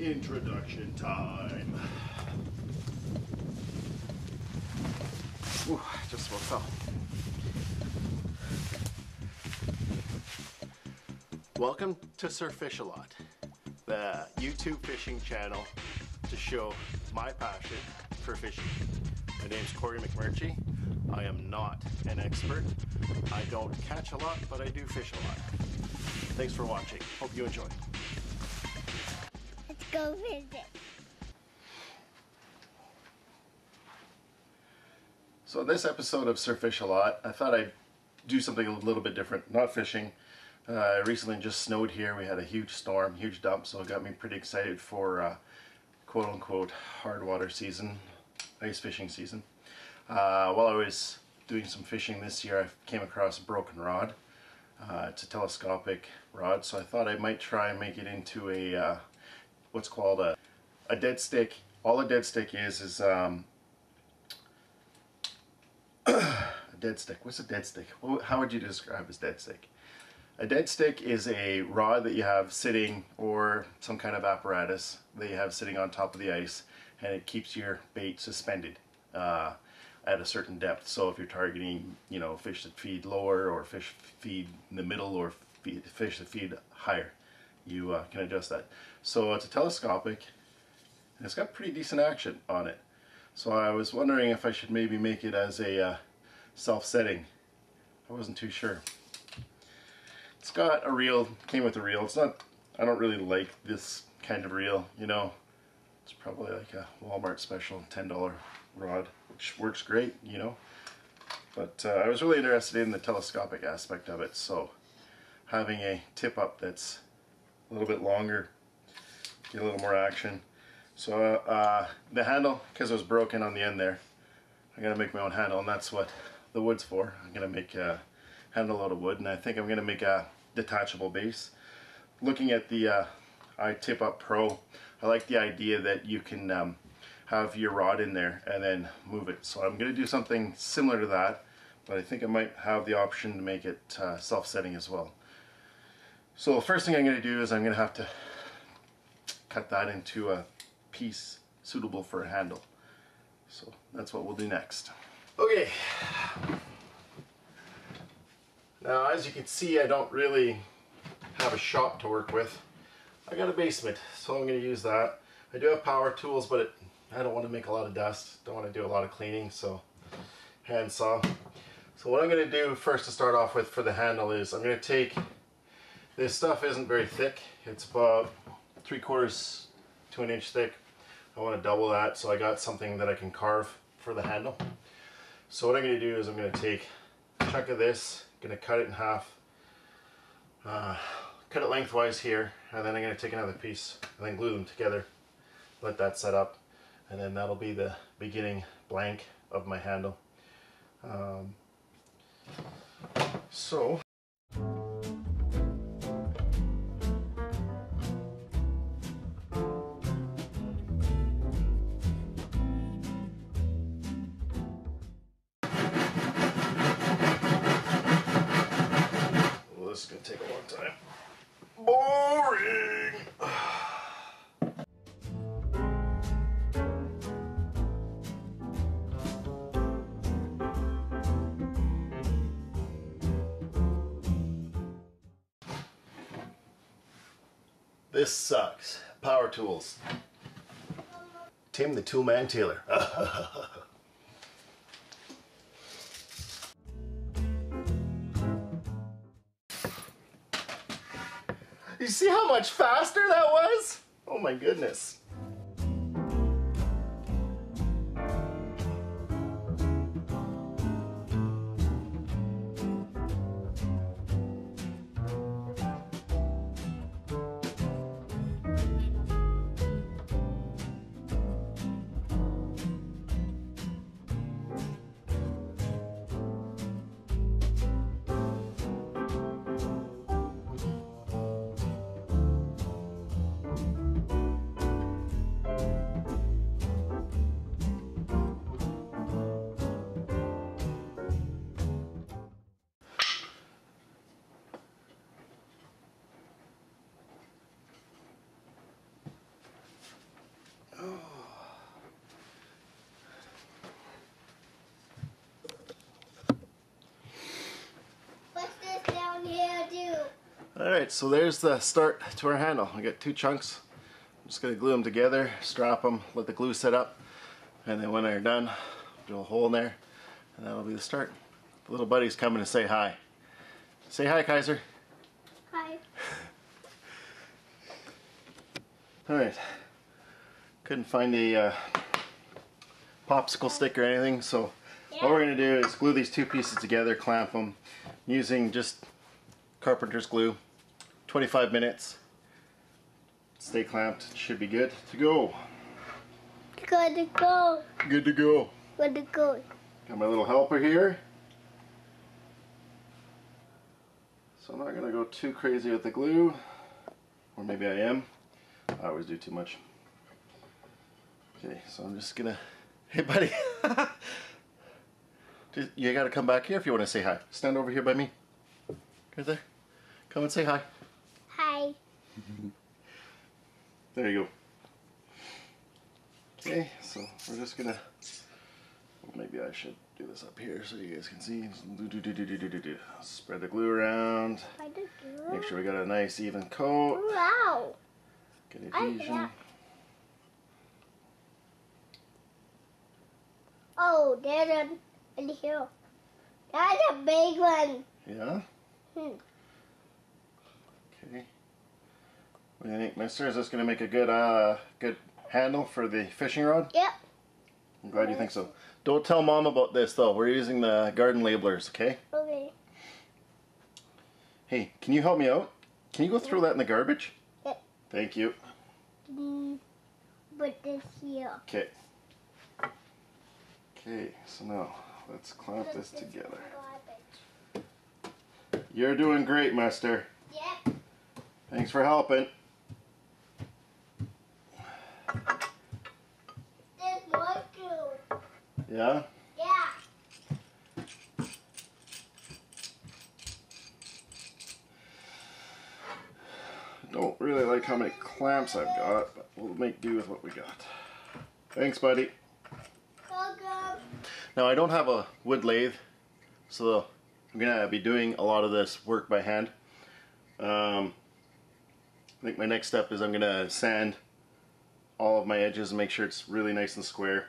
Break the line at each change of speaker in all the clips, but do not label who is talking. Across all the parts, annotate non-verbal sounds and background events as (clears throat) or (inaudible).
Introduction time. Ooh, I just fell. Welcome to Sir Fish-A-Lot, the YouTube fishing channel to show my passion for fishing. My name's Corey McMurchie. I am not an expert. I don't catch a lot, but I do fish a lot. Thanks for watching. Hope you enjoy.
Go visit.
So this episode of Sir Fish-A-Lot, I thought I'd do something a little bit different. Not fishing. Uh, recently just snowed here. We had a huge storm, huge dump, so it got me pretty excited for uh, quote unquote hard water season, ice fishing season. Uh, while I was doing some fishing this year, I came across a broken rod. Uh, it's a telescopic rod, so I thought I might try and make it into a uh, what's called a, a dead stick. All a dead stick is is um, (clears throat) a dead stick. What's a dead stick? How would you describe as dead stick? A dead stick is a rod that you have sitting or some kind of apparatus that you have sitting on top of the ice and it keeps your bait suspended uh, at a certain depth. So if you're targeting, you know, fish that feed lower or fish feed in the middle or feed, fish that feed higher, you uh, can adjust that. So it's a telescopic and it's got pretty decent action on it. So I was wondering if I should maybe make it as a uh, self-setting. I wasn't too sure. It's got a reel, came with a reel. It's not, I don't really like this kind of reel, you know. It's probably like a Walmart special $10 rod, which works great, you know. But uh, I was really interested in the telescopic aspect of it, so having a tip up that's a little bit longer, get a little more action. So uh, the handle, because it was broken on the end there, I gotta make my own handle, and that's what the wood's for. I'm gonna make a handle out of wood, and I think I'm gonna make a detachable base. Looking at the uh, iTip Up Pro, I like the idea that you can um, have your rod in there and then move it. So I'm gonna do something similar to that, but I think I might have the option to make it uh, self-setting as well. So the first thing I'm gonna do is I'm gonna have to cut that into a piece suitable for a handle. So that's what we'll do next. Okay. Now as you can see I don't really have a shop to work with. I got a basement so I'm going to use that. I do have power tools but it, I don't want to make a lot of dust. Don't want to do a lot of cleaning so hand saw. So what I'm going to do first to start off with for the handle is I'm going to take this stuff isn't very thick. It's about three quarters to an inch thick. I want to double that so I got something that I can carve for the handle. So what I'm going to do is I'm going to take a chunk of this, going to cut it in half, uh, cut it lengthwise here, and then I'm going to take another piece and then glue them together, let that set up, and then that'll be the beginning blank of my handle. Um, so time. Boring! This sucks. Power tools. Tim the Toolman Taylor. (laughs) see how much faster that was? Oh my goodness. Right, so there's the start to our handle. I got two chunks. I'm just gonna glue them together, strap them, let the glue set up, and then when they're done, drill a hole in there, and that'll be the start. The little buddy's coming to say hi. Say hi, Kaiser.
Hi. (laughs)
All right. Couldn't find a uh, popsicle stick or anything, so what we're gonna do is glue these two pieces together, clamp them, using just carpenter's glue. 25 minutes. Stay clamped. Should be good to go.
Good to go.
Good to go.
Good to go.
Got my little helper here. So I'm not gonna go too crazy with the glue, or maybe I am. I always do too much. Okay, so I'm just gonna. (laughs) Hey, buddy. (laughs) You gotta come back here if you want to say hi. Stand over here by me. Right there. Come and say hi.
Hi. (laughs)
There you go. Okay, so we're just gonna. well, Maybe I should do this up here so you guys can see. Do, do, do, do, do, do, do, do. Spread the glue around.
Why did you?
Make sure we got a nice even coat.
Wow.
Good
I
adhesion.
Oh, there's a in here. That's a big one.
Yeah.
Hmm.
Okay. What do you think, Mister? Is this gonna make a good, uh, good handle for the fishing rod?
Yep.
I'm glad you think so. Don't tell mom about this though. We're using the garden labelers, okay?
Okay.
Hey, can you help me out? Can you go throw that in the garbage?
Yep.
Thank you.
Mm, Put this here.
Okay. Okay, so now let's clamp
Put
this
in
together. You're doing great, Master.
Yep.
Thanks for helping.
There's more glue.
Yeah?
Yeah.
Don't really like how many clamps I've got, but we'll make do with what we got. Thanks, buddy.
Welcome.
Now, I don't have a wood lathe, so I'm going to be doing a lot of this work by hand. Um, I think my next step is I'm going to sand all of my edges and make sure it's really nice and square.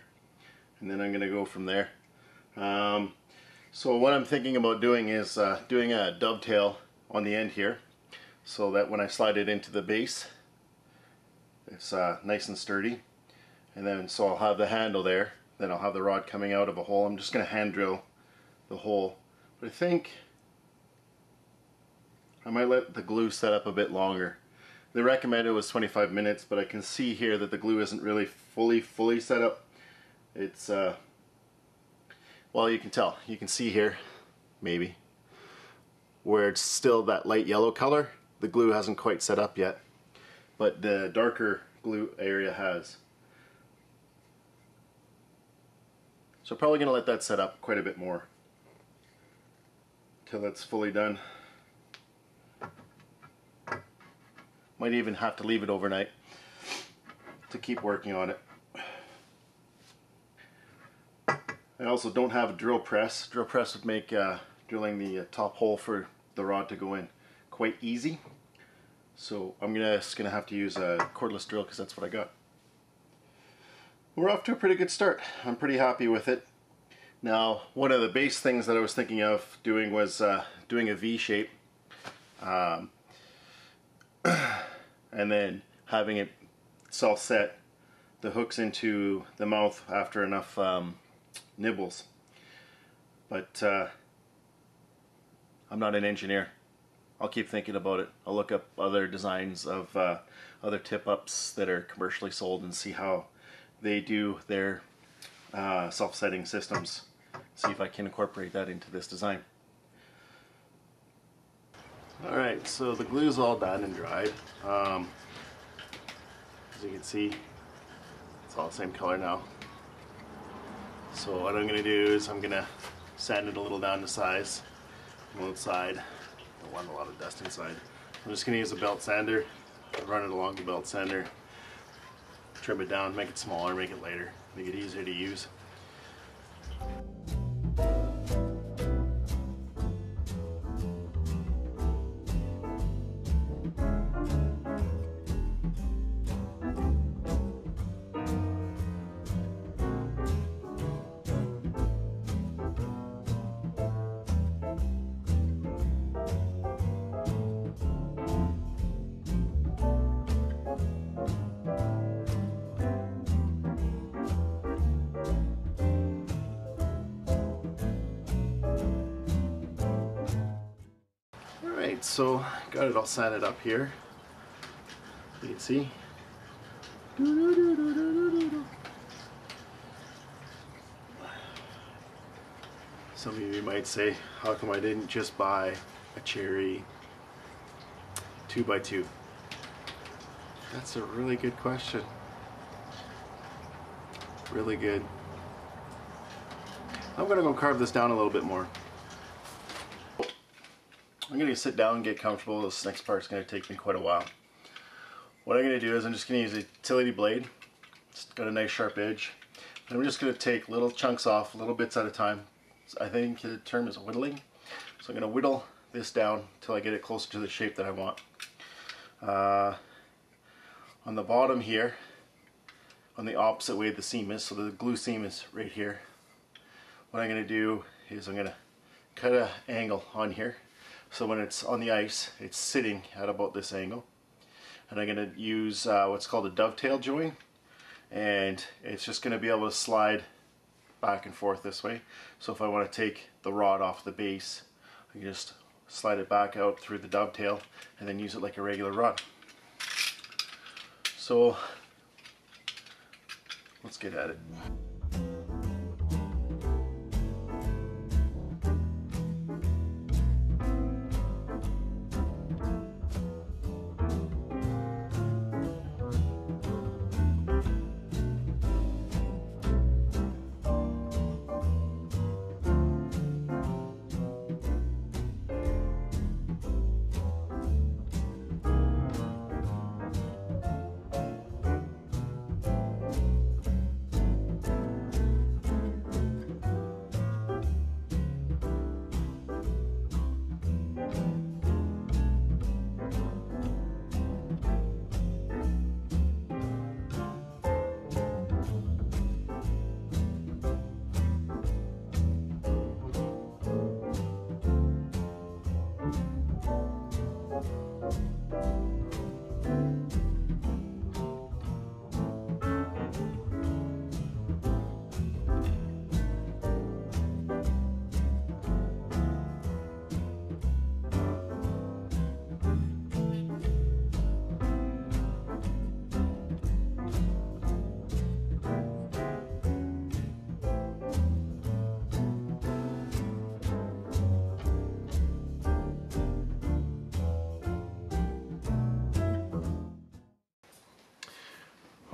And then I'm going to go from there. Um, so what I'm thinking about doing is uh, doing a dovetail on the end here so that when I slide it into the base it's uh, nice and sturdy. And then so I'll have the handle there then I'll have the rod coming out of a hole. I'm just gonna hand drill the hole. But I think I might let the glue set up a bit longer. The recommended it was 25 minutes but I can see here that the glue isn't really fully fully set up it's uh well you can tell. You can see here maybe where it's still that light yellow color. The glue hasn't quite set up yet but the darker glue area has. So probably gonna let that set up quite a bit more till it's fully done. Might even have to leave it overnight to keep working on it I also don't have a drill press. Drill press would make uh, drilling the uh, top hole for the rod to go in quite easy. So I'm gonna, just gonna have to use a cordless drill because that's what I got. We're off to a pretty good start. I'm pretty happy with it. Now, one of the base things that I was thinking of doing was uh, doing a V shape. Um, (clears throat) and then having it self-set the hooks into the mouth after enough um, nibbles. But uh, I'm not an engineer. I'll keep thinking about it. I'll look up other designs of uh, other tip-ups that are commercially sold and see how they do their uh, self-setting systems. See if I can incorporate that into this design. Alright, so the glue's all done and dried. Um, as you can see, it's all the same color now. So what I'm going to do is I'm going to sand it a little down to size on one side. I want a lot of dust inside. I'm just going to use a belt sander, run it along the belt sander, trim it down, make it smaller, make it lighter, make it easier to use. Alright, so got it all sanded up here. You can see. Some of you might say, how come I didn't just buy a cherry 2x2? That's a really good question. Really good. I'm gonna go carve this down a little bit more. I'm gonna sit down and get comfortable. This next part's gonna take me quite a while. What I'm gonna do is I'm just gonna use a utility blade. It's got a nice sharp edge. And I'm just gonna take little chunks off, little bits at a time. I think the term is whittling. So I'm gonna whittle this down until I get it closer to the shape that I want. Uh, on the bottom here, on the opposite way the seam is, so the glue seam is right here. What I'm gonna do is I'm gonna cut an angle on here. So when it's on the ice, it's sitting at about this angle. And I'm gonna use uh, what's called a dovetail join. And it's just gonna be able to slide back and forth this way. So if I want to take the rod off the base, I can just slide it back out through the dovetail and then use it like a regular rod. So let's get at it.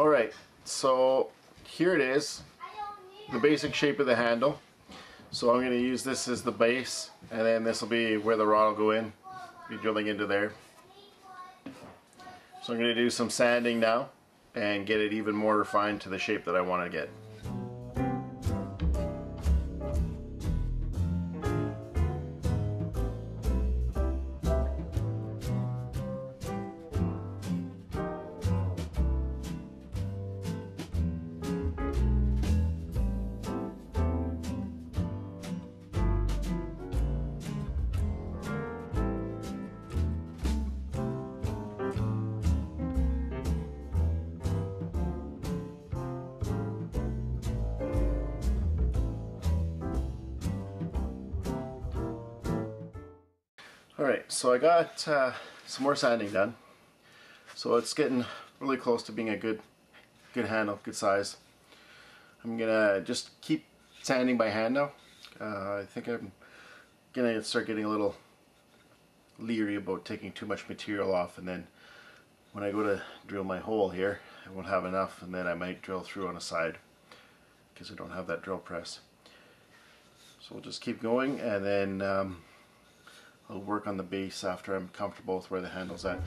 All right, so here it is, the basic shape of the handle. So I'm going to use this as the base, and then this will be where the rod will go in, be drilling into there. So I'm going to do some sanding now, and get it even more refined to the shape that I want to get. Alright, so I got uh, some more sanding done. So it's getting really close to being a good good handle, good size. I'm gonna just keep sanding by hand now. Uh, I think I'm gonna start getting a little leery about taking too much material off and then when I go to drill my hole here I won't have enough and then I might drill through on a side because I don't have that drill press. So we'll just keep going and then um, I'll work on the base after I'm comfortable with where the handle's at.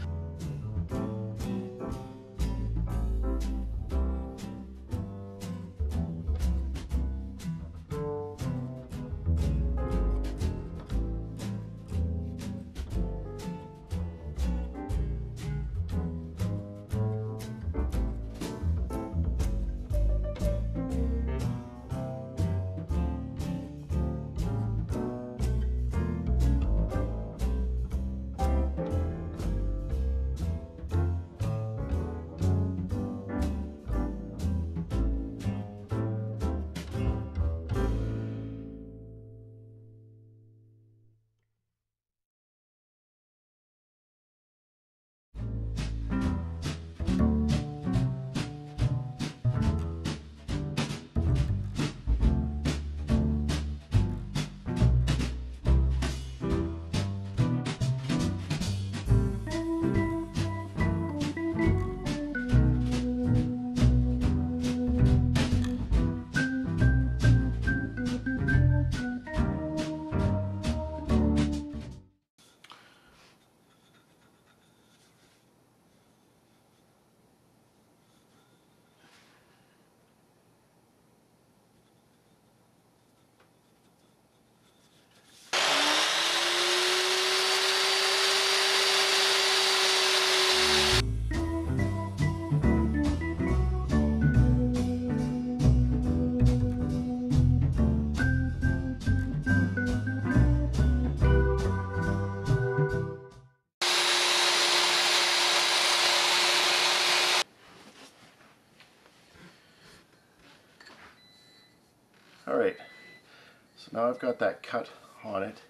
Now I've got that cut on it.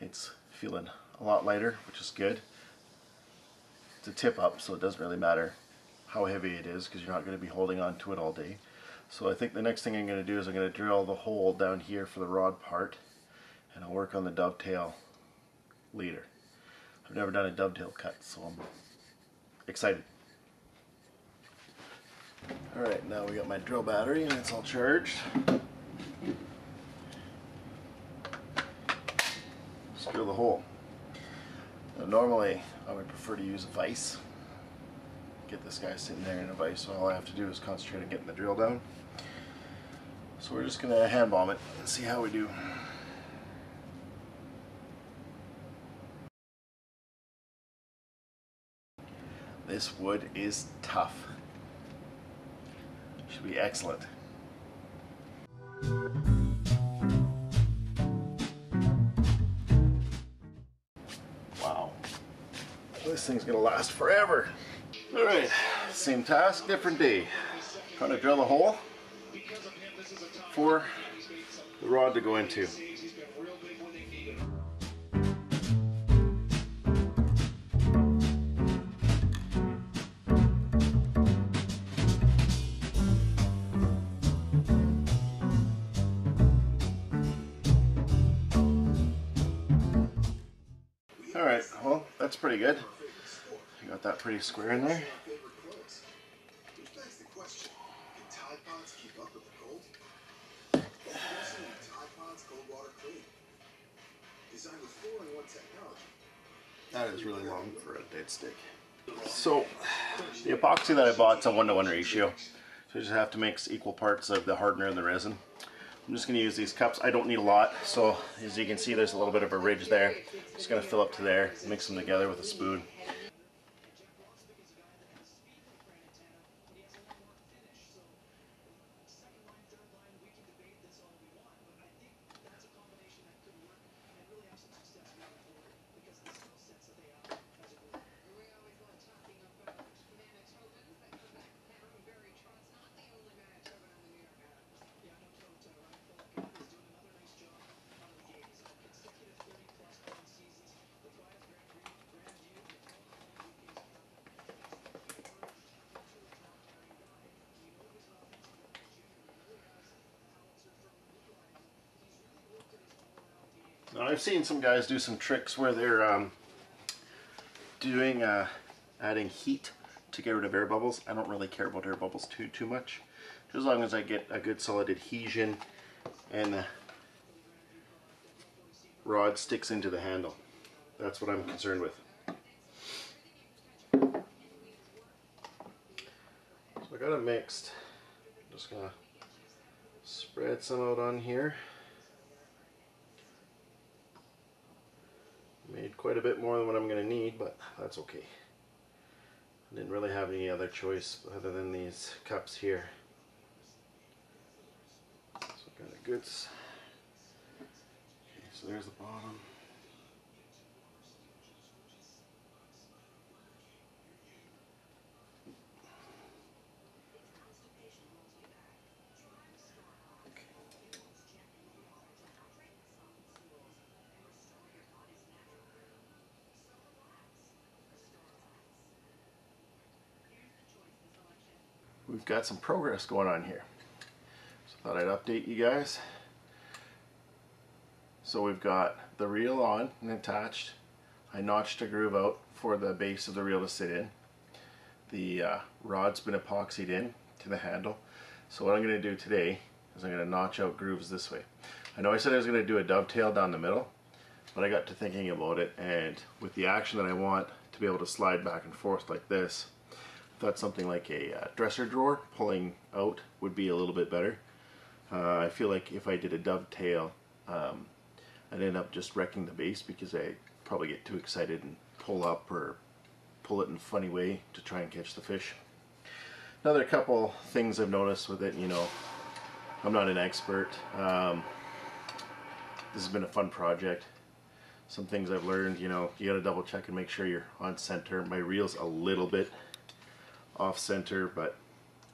It's feeling a lot lighter, which is good. It's a tip up, so it doesn't really matter how heavy it is because you're not going to be holding on to it all day. So I think the next thing I'm going to do is I'm going to drill the hole down here for the rod part and I'll work on the dovetail later. I've never done a dovetail cut, so I'm excited. Alright, now we got my drill battery and it's all charged. Drill the hole. Now, normally I would prefer to use a vise. Get this guy sitting there in a vise, so all I have to do is concentrate on getting the drill down. So we're just gonna hand bomb it and see how we do. This wood is tough. Should be excellent. This thing's gonna last forever. Alright, same task, different day. Trying to drill a hole for the rod to go into. Alright, well, that's pretty good. That pretty square in there.
Which begs the question, can Tide Pods keep up with the cold? Introducing the Tide Pods Cold Water Clean. Designed with four-in-one technology.
That is really long for a dead stick. So, the epoxy that I bought is a one-to-one ratio. So you just have to mix equal parts of the hardener and the resin. I'm just going to use these cups. I don't need a lot, so as you can see there's a little bit of a ridge there. Just going to fill up to there, mix them together with a spoon.
We always love talking about Manitobans. That goes back from Barry Trotz, not the only Manitoban on the New York Islanders.
Now I've seen some guys do some tricks where they're um, doing uh, adding heat to get rid of air bubbles. I don't really care about air bubbles too too much. Just as long as I get a good solid adhesion and the rod sticks into the handle. That's what I'm concerned with. So I got it mixed. I'm just gonna spread some out on here. Quite a bit more than what I'm going to need, but that's okay. I didn't really have any other choice other than these cups here. So got a good. Okay, so there's the bottom. We've got some progress going on here. So I thought I'd update you guys. So we've got the reel on and attached. I notched a groove out for the base of the reel to sit in. The uh, rod's been epoxied in to the handle. So what I'm going to do today is I'm going to notch out grooves this way. I know I said I was going to do a dovetail down the middle, but I got to thinking about it and with the action that I want to be able to slide back and forth like this, thought something like a uh, dresser drawer pulling out would be a little bit better. Uh, I feel like if I did a dovetail, um, I'd end up just wrecking the base because I probably get too excited and pull up or pull it in a funny way to try and catch the fish. Another couple things I've noticed with it, you know, I'm not an expert. Um, this has been a fun project. Some things I've learned, you know, you gotta double check and make sure you're on center. My reel's a little bit off center, but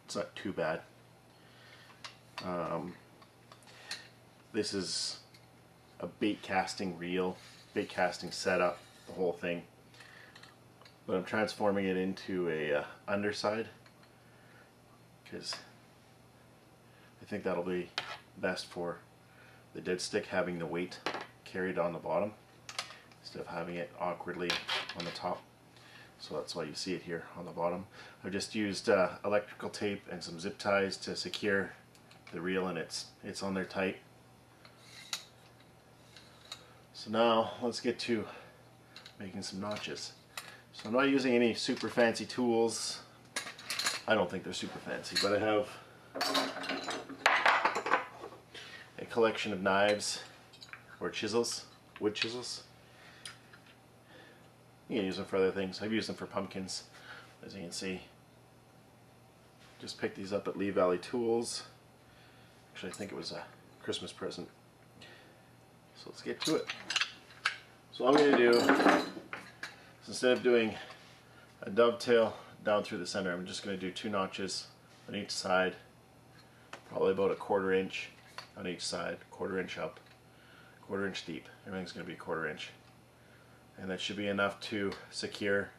it's not too bad. Um, this is a bait casting reel, bait casting setup, the whole thing. But I'm transforming it into a uh, underside because I think that'll be best for the dead stick having the weight carried on the bottom instead of having it awkwardly on the top. So that's why you see it here on the bottom. I've just used uh, electrical tape and some zip ties to secure the reel and it's it's on there tight. So now let's get to making some notches. So I'm not using any super fancy tools. I don't think they're super fancy, but I have a collection of knives or chisels, wood chisels. You can use them for other things. I've used them for pumpkins, as you can see. Just picked these up at Lee Valley Tools. Actually, I think it was a Christmas present. So let's get to it. So what I'm going to do is instead of doing a dovetail down through the center, I'm just going to do two notches on each side, probably about a quarter inch on each side, quarter inch up, quarter inch deep. Everything's going to be a quarter inch. And that should be enough to secure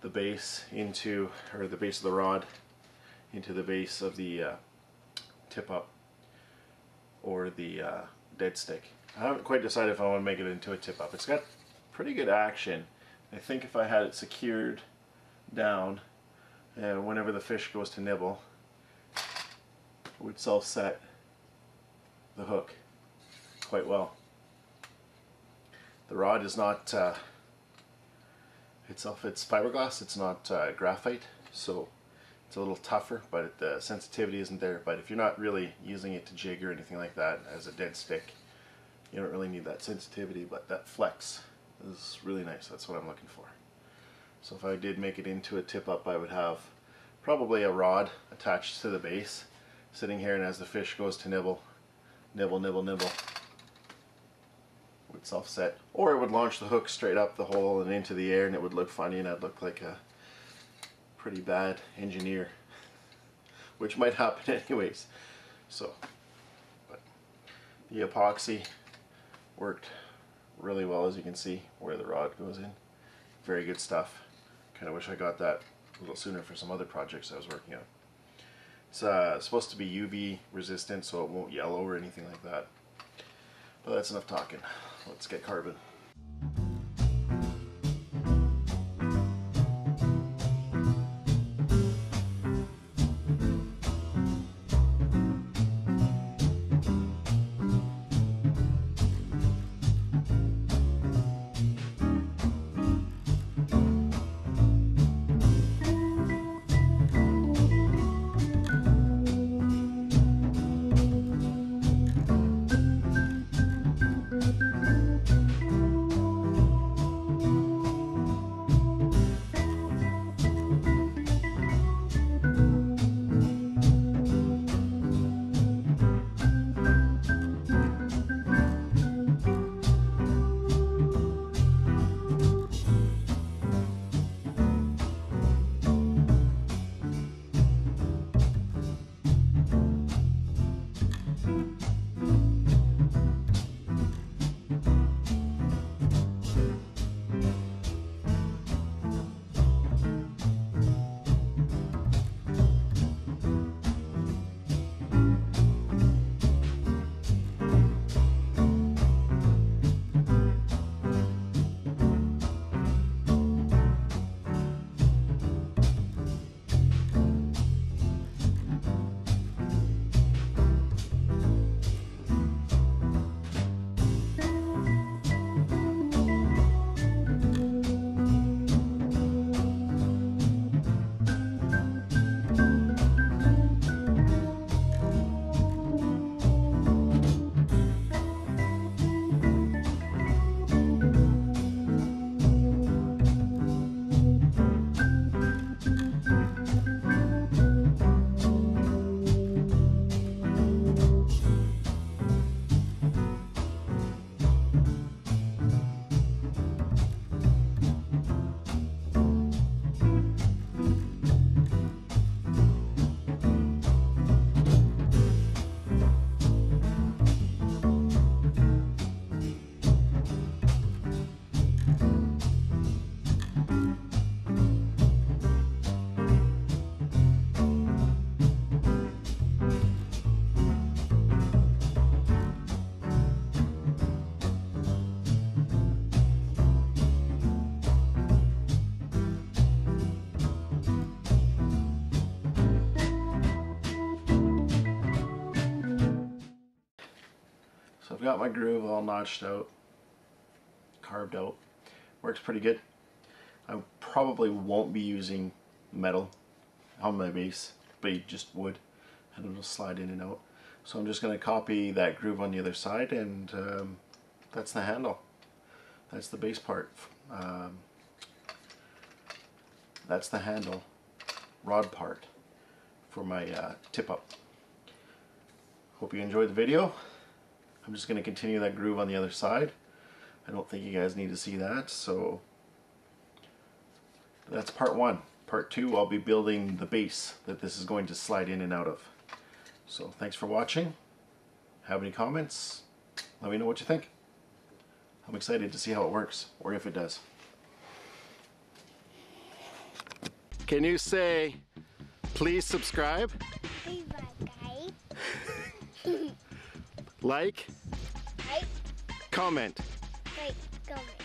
the base into, or the base of the rod into the base of the uh, tip up or the uh, dead stick. I haven't quite decided if I want to make it into a tip up. It's got pretty good action. I think if I had it secured down, uh, whenever the fish goes to nibble, it would self set the hook quite well. The rod is not uh, itself, it's fiberglass, it's not uh, graphite, so it's a little tougher, but the sensitivity isn't there. But if you're not really using it to jig or anything like that as a dead stick, you don't really need that sensitivity, but that flex is really nice. That's what I'm looking for. So if I did make it into a tip up, I would have probably a rod attached to the base, sitting here, and as the fish goes to nibble, nibble, nibble, nibble, would self set. Or it would launch the hook straight up the hole and into the air, and it would look funny, and I'd look like a pretty bad engineer, which might happen (laughs) anyways. So, but the epoxy worked really well as you can see where the rod goes in. Very good stuff. Kind of wish I got that a little sooner for some other projects I was working on. It's uh, supposed to be UV resistant so it won't yellow or anything like that. But that's enough talking. Let's get carbon. Got my groove all notched out, carved out. Works pretty good. I probably won't be using metal on my base, but just wood, and it'll slide in and out. So I'm just going to copy that groove on the other side, and um, that's the handle. That's the base part. Um, that's the handle rod part for my uh, tip up. Hope you enjoyed the video. I'm just going to continue that groove on the other side. I don't think you guys need to see that, so that's part one. Part two, I'll be building the base that this is going to slide in and out of. So thanks for watching. Have any comments? Let me know what you think. I'm excited to see how it works, or if it does. Can you say, please subscribe,
Please like, (laughs)
like,
like,
comment?
like, comment.